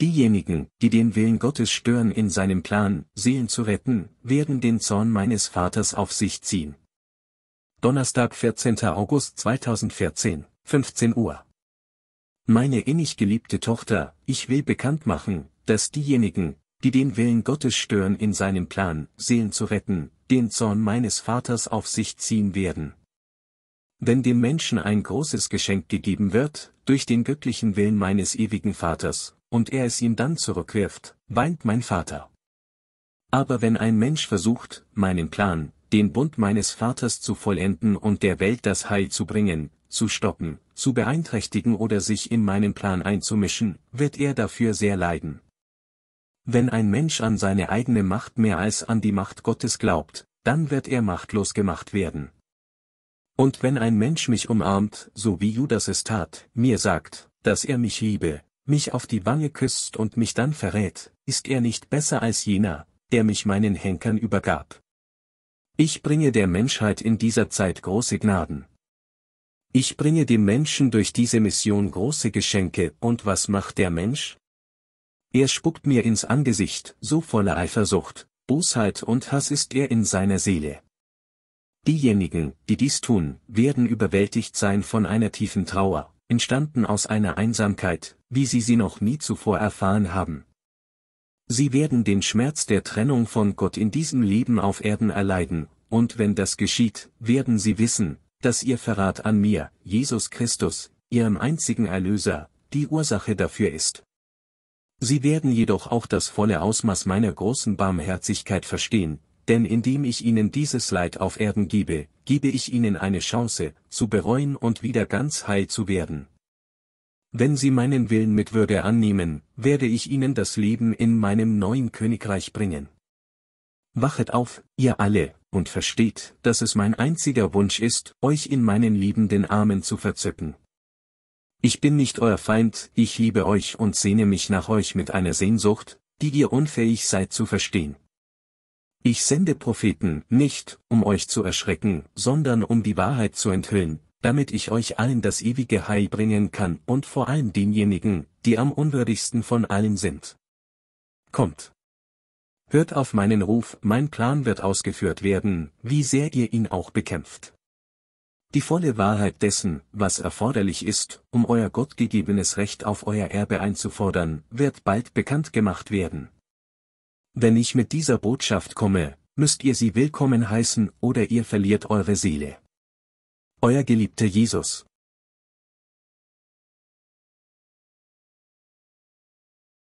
Diejenigen, die den Willen Gottes stören in seinem Plan, Seelen zu retten, werden den Zorn meines Vaters auf sich ziehen. Donnerstag 14. August 2014, 15 Uhr. Meine innig geliebte Tochter, ich will bekannt machen, dass diejenigen, die den Willen Gottes stören in seinem Plan, Seelen zu retten, den Zorn meines Vaters auf sich ziehen werden. Wenn dem Menschen ein großes Geschenk gegeben wird, durch den göttlichen Willen meines ewigen Vaters, und er es ihm dann zurückwirft, weint mein Vater. Aber wenn ein Mensch versucht, meinen Plan, den Bund meines Vaters zu vollenden und der Welt das Heil zu bringen, zu stoppen, zu beeinträchtigen oder sich in meinen Plan einzumischen, wird er dafür sehr leiden. Wenn ein Mensch an seine eigene Macht mehr als an die Macht Gottes glaubt, dann wird er machtlos gemacht werden. Und wenn ein Mensch mich umarmt, so wie Judas es tat, mir sagt, dass er mich liebe, mich auf die Wange küsst und mich dann verrät, ist er nicht besser als jener, der mich meinen Henkern übergab. Ich bringe der Menschheit in dieser Zeit große Gnaden. Ich bringe dem Menschen durch diese Mission große Geschenke, und was macht der Mensch? Er spuckt mir ins Angesicht, so voller Eifersucht, Bosheit und Hass ist er in seiner Seele. Diejenigen, die dies tun, werden überwältigt sein von einer tiefen Trauer, entstanden aus einer Einsamkeit, wie sie sie noch nie zuvor erfahren haben. Sie werden den Schmerz der Trennung von Gott in diesem Leben auf Erden erleiden, und wenn das geschieht, werden sie wissen, dass ihr Verrat an mir, Jesus Christus, ihrem einzigen Erlöser, die Ursache dafür ist. Sie werden jedoch auch das volle Ausmaß meiner großen Barmherzigkeit verstehen, denn indem ich ihnen dieses Leid auf Erden gebe, gebe ich ihnen eine Chance, zu bereuen und wieder ganz heil zu werden. Wenn sie meinen Willen mit Würde annehmen, werde ich ihnen das Leben in meinem neuen Königreich bringen. Wachet auf, ihr alle, und versteht, dass es mein einziger Wunsch ist, euch in meinen liebenden Armen zu verzücken. Ich bin nicht euer Feind, ich liebe euch und sehne mich nach euch mit einer Sehnsucht, die ihr unfähig seid zu verstehen. Ich sende Propheten, nicht, um euch zu erschrecken, sondern um die Wahrheit zu enthüllen, damit ich euch allen das ewige Heil bringen kann und vor allem denjenigen, die am unwürdigsten von allen sind. Kommt. Hört auf meinen Ruf, mein Plan wird ausgeführt werden, wie sehr ihr ihn auch bekämpft. Die volle Wahrheit dessen, was erforderlich ist, um euer gottgegebenes Recht auf euer Erbe einzufordern, wird bald bekannt gemacht werden. Wenn ich mit dieser Botschaft komme, müsst ihr sie willkommen heißen oder ihr verliert eure Seele. Euer geliebter Jesus